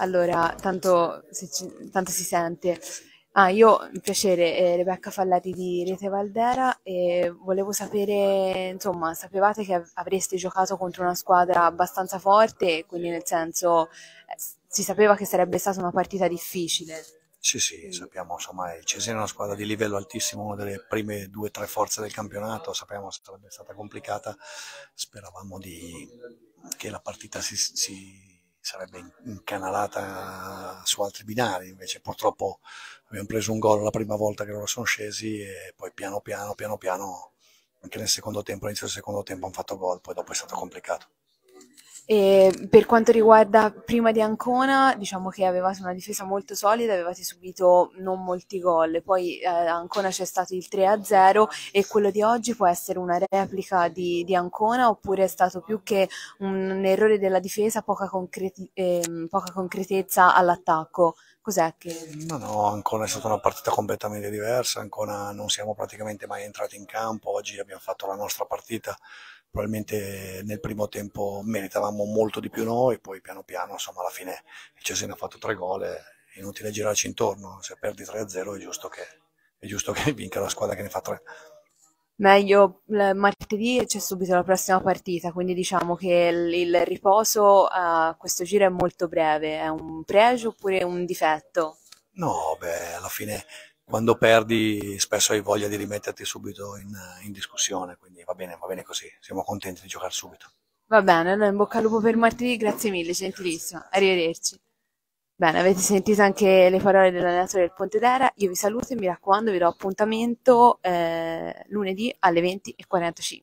Allora, tanto si, ci- tanto si sente. Ah, io, piacere, eh, Rebecca Fallati di Rete Valdera e volevo sapere, insomma, sapevate che av- avreste giocato contro una squadra abbastanza forte, quindi nel senso eh, si sapeva che sarebbe stata una partita difficile. Sì, sì, sappiamo, insomma, il Cesena è una squadra di livello altissimo, una delle prime due o tre forze del campionato, sappiamo che sarebbe stata complicata, speravamo di- che la partita si, si sarebbe in- incanalata su altri binari, invece purtroppo abbiamo preso un gol la prima volta che loro sono scesi e poi piano piano, piano piano, anche nel secondo tempo, all'inizio del secondo tempo hanno fatto gol, poi dopo è stato complicato. E per quanto riguarda prima di Ancona, diciamo che avevate una difesa molto solida, avevate subito non molti gol, poi eh, Ancona c'è stato il 3-0 e quello di oggi può essere una replica di, di Ancona oppure è stato più che un errore della difesa, poca, concreti- ehm, poca concretezza all'attacco. Cos'è che... No, no, Ancona è stata una partita completamente diversa, Ancona non siamo praticamente mai entrati in campo, oggi abbiamo fatto la nostra partita, probabilmente nel primo tempo meritavamo molto di più noi, poi piano piano, insomma, alla fine il Cesena ha fatto tre gol, è inutile girarci intorno, se perdi 3-0 è giusto che, è giusto che vinca la squadra che ne fa tre. Meglio martedì e c'è subito la prossima partita, quindi diciamo che il, il riposo a questo giro è molto breve, è un pregio oppure un difetto? No, beh, alla fine quando perdi spesso hai voglia di rimetterti subito in, in discussione, quindi va bene, va bene così, siamo contenti di giocare subito. Va bene, allora in bocca al lupo per martedì, grazie mille, gentilissima, arrivederci. Bene, avete sentito anche le parole dell'allenatore del Pontedera, io vi saluto e mi raccomando, vi do appuntamento eh, lunedì alle 20.45.